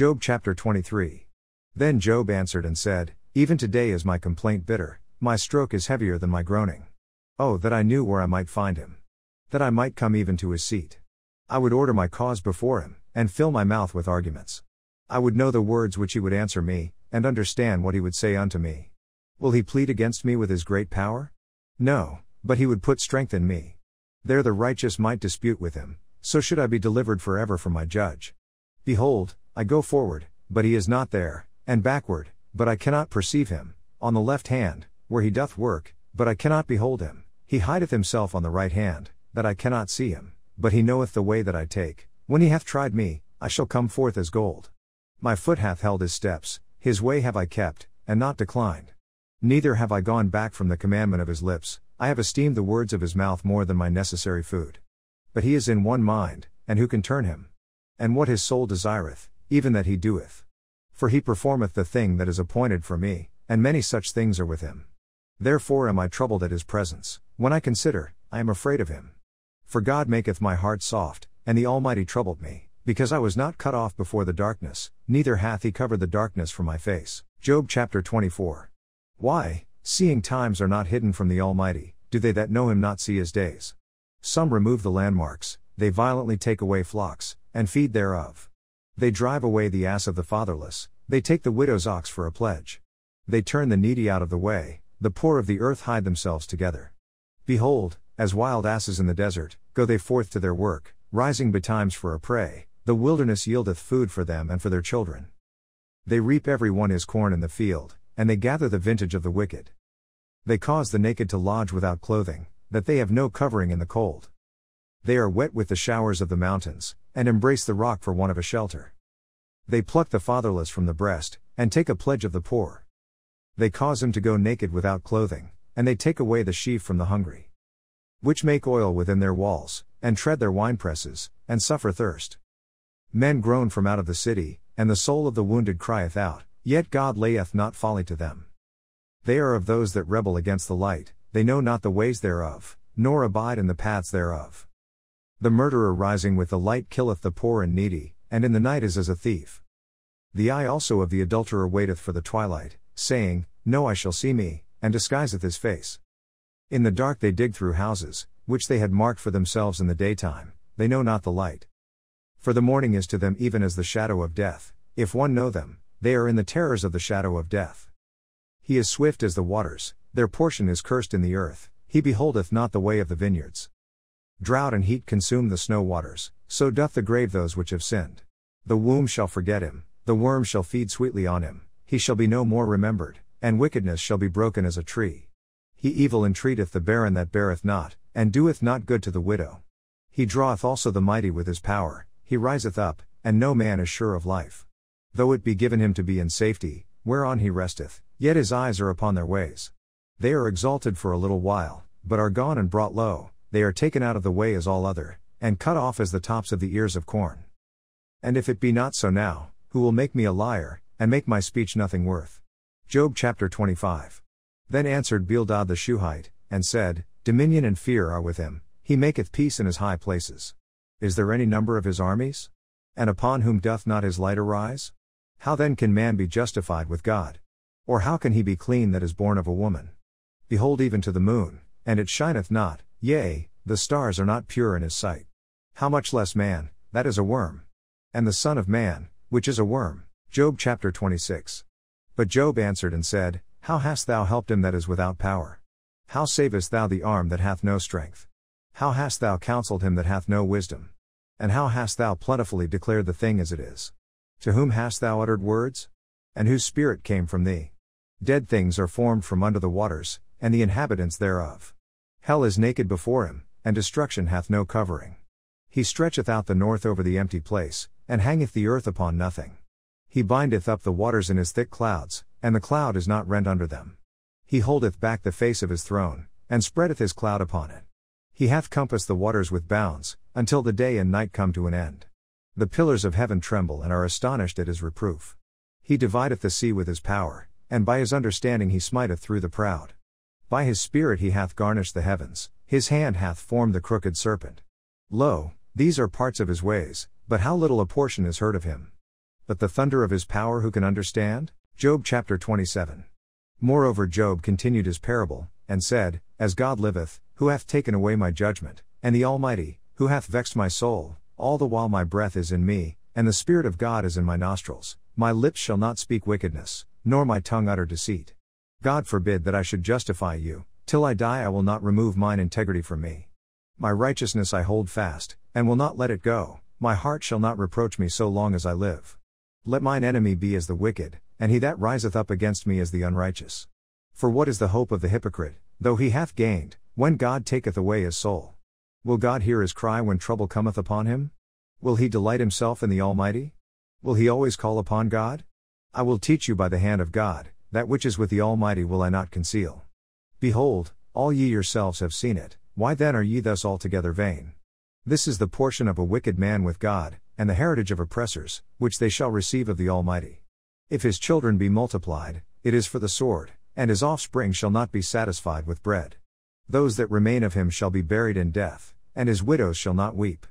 Job chapter 23. Then Job answered and said, Even today is my complaint bitter, my stroke is heavier than my groaning. Oh, that I knew where I might find him. That I might come even to his seat. I would order my cause before him, and fill my mouth with arguments. I would know the words which he would answer me, and understand what he would say unto me. Will he plead against me with his great power? No, but he would put strength in me. There the righteous might dispute with him, so should I be delivered forever from my judge. Behold, I go forward, but he is not there, and backward, but I cannot perceive him, on the left hand, where he doth work, but I cannot behold him, he hideth himself on the right hand, that I cannot see him, but he knoweth the way that I take, when he hath tried me, I shall come forth as gold. My foot hath held his steps, his way have I kept, and not declined. Neither have I gone back from the commandment of his lips, I have esteemed the words of his mouth more than my necessary food. But he is in one mind, and who can turn him? And what his soul desireth, even that he doeth. For he performeth the thing that is appointed for me, and many such things are with him. Therefore am I troubled at his presence, when I consider, I am afraid of him. For God maketh my heart soft, and the Almighty troubled me, because I was not cut off before the darkness, neither hath he covered the darkness from my face. Job chapter 24. Why, seeing times are not hidden from the Almighty, do they that know him not see his days? Some remove the landmarks, they violently take away flocks, and feed thereof. They drive away the ass of the fatherless, they take the widow's ox for a pledge. They turn the needy out of the way, the poor of the earth hide themselves together. Behold, as wild asses in the desert, go they forth to their work, rising betimes for a prey, the wilderness yieldeth food for them and for their children. They reap every one his corn in the field, and they gather the vintage of the wicked. They cause the naked to lodge without clothing, that they have no covering in the cold. They are wet with the showers of the mountains, and embrace the rock for want of a shelter. They pluck the fatherless from the breast, and take a pledge of the poor. They cause him to go naked without clothing, and they take away the sheaf from the hungry. Which make oil within their walls, and tread their winepresses, and suffer thirst. Men groan from out of the city, and the soul of the wounded crieth out, yet God layeth not folly to them. They are of those that rebel against the light, they know not the ways thereof, nor abide in the paths thereof. The murderer rising with the light killeth the poor and needy, and in the night is as a thief. The eye also of the adulterer waiteth for the twilight, saying, No eye shall see me, and disguiseth his face. In the dark they dig through houses, which they had marked for themselves in the daytime, they know not the light. For the morning is to them even as the shadow of death, if one know them, they are in the terrors of the shadow of death. He is swift as the waters, their portion is cursed in the earth, he beholdeth not the way of the vineyards. Drought and heat consume the snow waters, so doth the grave those which have sinned. The womb shall forget him, the worm shall feed sweetly on him, he shall be no more remembered, and wickedness shall be broken as a tree. He evil entreateth the barren that beareth not, and doeth not good to the widow. He draweth also the mighty with his power, he riseth up, and no man is sure of life. Though it be given him to be in safety, whereon he resteth, yet his eyes are upon their ways. They are exalted for a little while, but are gone and brought low, they are taken out of the way as all other, and cut off as the tops of the ears of corn. And if it be not so now, who will make me a liar, and make my speech nothing worth? Job chapter 25. Then answered Bildad the Shuhite, and said, Dominion and fear are with him, he maketh peace in his high places. Is there any number of his armies? And upon whom doth not his light arise? How then can man be justified with God? Or how can he be clean that is born of a woman? Behold even to the moon, and it shineth not, Yea, the stars are not pure in his sight. How much less man, that is a worm. And the Son of Man, which is a worm. Job chapter 26. But Job answered and said, How hast thou helped him that is without power? How savest thou the arm that hath no strength? How hast thou counseled him that hath no wisdom? And how hast thou plentifully declared the thing as it is? To whom hast thou uttered words? And whose spirit came from thee? Dead things are formed from under the waters, and the inhabitants thereof. Hell is naked before him, and destruction hath no covering. He stretcheth out the north over the empty place, and hangeth the earth upon nothing. He bindeth up the waters in his thick clouds, and the cloud is not rent under them. He holdeth back the face of his throne, and spreadeth his cloud upon it. He hath compassed the waters with bounds, until the day and night come to an end. The pillars of heaven tremble and are astonished at his reproof. He divideth the sea with his power, and by his understanding he smiteth through the proud. By his Spirit he hath garnished the heavens, his hand hath formed the crooked serpent. Lo, these are parts of his ways, but how little a portion is heard of him. but the thunder of his power who can understand? Job chapter 27. Moreover, Job continued his parable, and said, As God liveth, who hath taken away my judgment, and the Almighty, who hath vexed my soul, all the while my breath is in me, and the Spirit of God is in my nostrils, my lips shall not speak wickedness, nor my tongue utter deceit. God forbid that I should justify you, till I die I will not remove mine integrity from me. My righteousness I hold fast, and will not let it go, my heart shall not reproach me so long as I live. Let mine enemy be as the wicked, and he that riseth up against me as the unrighteous. For what is the hope of the hypocrite, though he hath gained, when God taketh away his soul? Will God hear his cry when trouble cometh upon him? Will he delight himself in the Almighty? Will he always call upon God? I will teach you by the hand of God, that which is with the Almighty will I not conceal. Behold, all ye yourselves have seen it, why then are ye thus altogether vain? This is the portion of a wicked man with God, and the heritage of oppressors, which they shall receive of the Almighty. If his children be multiplied, it is for the sword, and his offspring shall not be satisfied with bread. Those that remain of him shall be buried in death, and his widows shall not weep.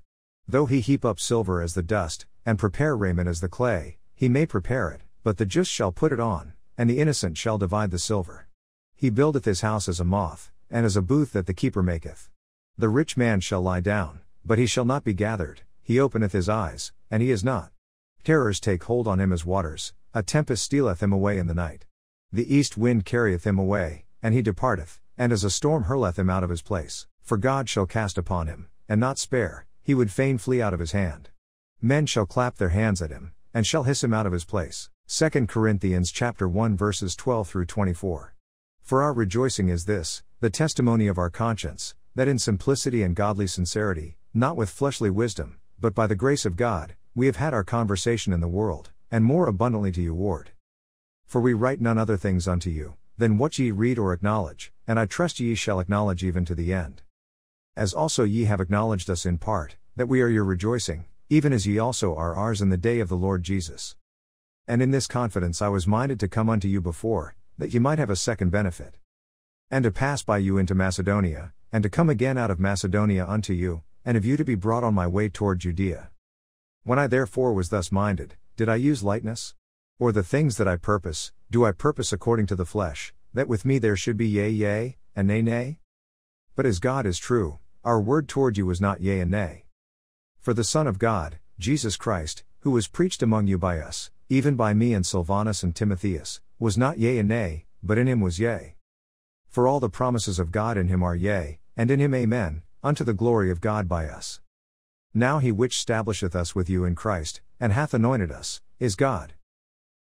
Though he heap up silver as the dust, and prepare raiment as the clay, he may prepare it, but the just shall put it on, and the innocent shall divide the silver. He buildeth his house as a moth, and as a booth that the keeper maketh. The rich man shall lie down, but he shall not be gathered, he openeth his eyes, and he is not. Terrors take hold on him as waters, a tempest stealeth him away in the night. The east wind carrieth him away, and he departeth, and as a storm hurleth him out of his place. For God shall cast upon him, and not spare, he would fain flee out of his hand. Men shall clap their hands at him, and shall hiss him out of his place. 2 Corinthians chapter 1 verses 12 through 24. For our rejoicing is this, the testimony of our conscience, that in simplicity and godly sincerity, not with fleshly wisdom, but by the grace of God, we have had our conversation in the world, and more abundantly to you ward. For we write none other things unto you, than what ye read or acknowledge, and I trust ye shall acknowledge even to the end. As also ye have acknowledged us in part, that we are your rejoicing, even as ye also are ours in the day of the Lord Jesus. And in this confidence I was minded to come unto you before, that ye might have a second benefit. And to pass by you into Macedonia, and to come again out of Macedonia unto you, and of you to be brought on my way toward Judea. When I therefore was thus minded, did I use lightness? Or the things that I purpose, do I purpose according to the flesh, that with me there should be yea, yea, and nay, nay? But as God is true, our word toward you was not yea and nay. For the Son of God, Jesus Christ, who was preached among you by us, even by me and Silvanus and Timotheus, was not yea and nay, but in him was yea. For all the promises of God in him are yea, and in him amen, unto the glory of God by us. Now he which stablisheth us with you in Christ, and hath anointed us, is God.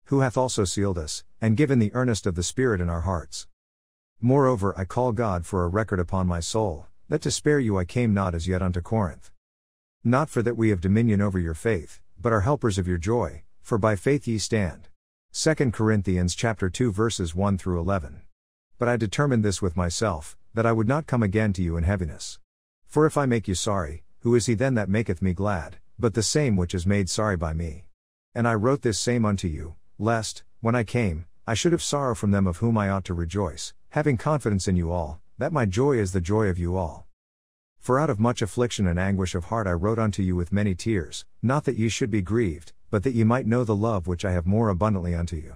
Who hath also sealed us, and given the earnest of the Spirit in our hearts. Moreover, I call God for a record upon my soul, that to spare you I came not as yet unto Corinth. Not for that we have dominion over your faith, but are helpers of your joy, for by faith ye stand. 2 Corinthians chapter 2 verses 1 through 11. But I determined this with myself, that I would not come again to you in heaviness. For if I make you sorry, who is he then that maketh me glad, but the same which is made sorry by me? And I wrote this same unto you, lest, when I came, I should have sorrow from them of whom I ought to rejoice, having confidence in you all, that my joy is the joy of you all. For out of much affliction and anguish of heart I wrote unto you with many tears, not that ye should be grieved, but that ye might know the love which I have more abundantly unto you.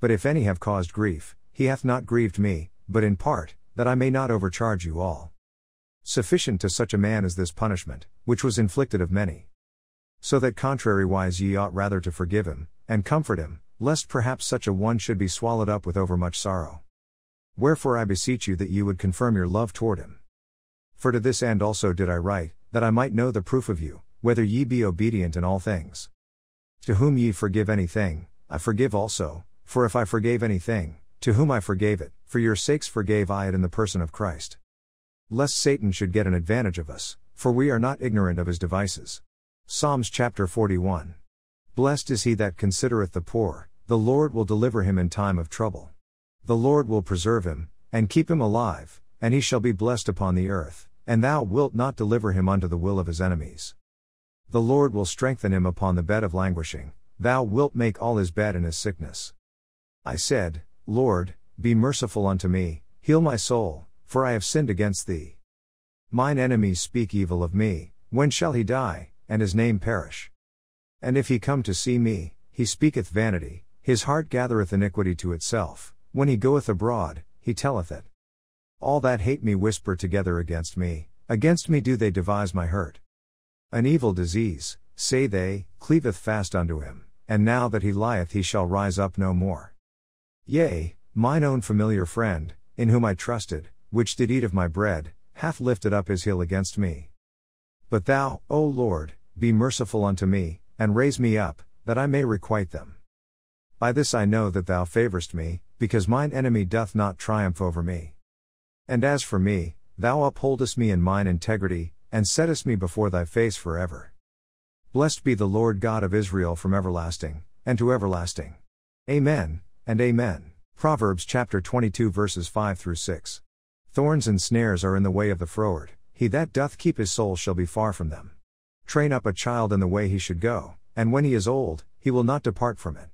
But if any have caused grief, he hath not grieved me, but in part, that I may not overcharge you all. Sufficient to such a man is this punishment, which was inflicted of many. So that contrariwise ye ought rather to forgive him, and comfort him, lest perhaps such a one should be swallowed up with overmuch sorrow. Wherefore I beseech you that ye would confirm your love toward him. For to this end also did I write, that I might know the proof of you, whether ye be obedient in all things. To whom ye forgive anything, I forgive also, for if I forgave anything, to whom I forgave it, for your sakes forgave I it in the person of Christ lest Satan should get an advantage of us, for we are not ignorant of his devices. Psalms chapter 41. Blessed is he that considereth the poor, the Lord will deliver him in time of trouble. The Lord will preserve him, and keep him alive, and he shall be blessed upon the earth, and thou wilt not deliver him unto the will of his enemies. The Lord will strengthen him upon the bed of languishing, thou wilt make all his bed in his sickness. I said, Lord, be merciful unto me, heal my soul, for I have sinned against thee. Mine enemies speak evil of me, when shall he die, and his name perish? And if he come to see me, he speaketh vanity, his heart gathereth iniquity to itself, when he goeth abroad, he telleth it. All that hate me whisper together against me, against me do they devise my hurt. An evil disease, say they, cleaveth fast unto him, and now that he lieth he shall rise up no more. Yea, mine own familiar friend, in whom I trusted, which did eat of my bread, hath lifted up his heel against me. But thou, O Lord, be merciful unto me, and raise me up, that I may requite them. By this I know that thou favorest me, because mine enemy doth not triumph over me. And as for me, thou upholdest me in mine integrity, and settest me before thy face for ever. Blessed be the Lord God of Israel from everlasting, and to everlasting. Amen, and Amen. Proverbs chapter 22 verses 5 through 6. Thorns and snares are in the way of the froward, he that doth keep his soul shall be far from them. Train up a child in the way he should go, and when he is old, he will not depart from it.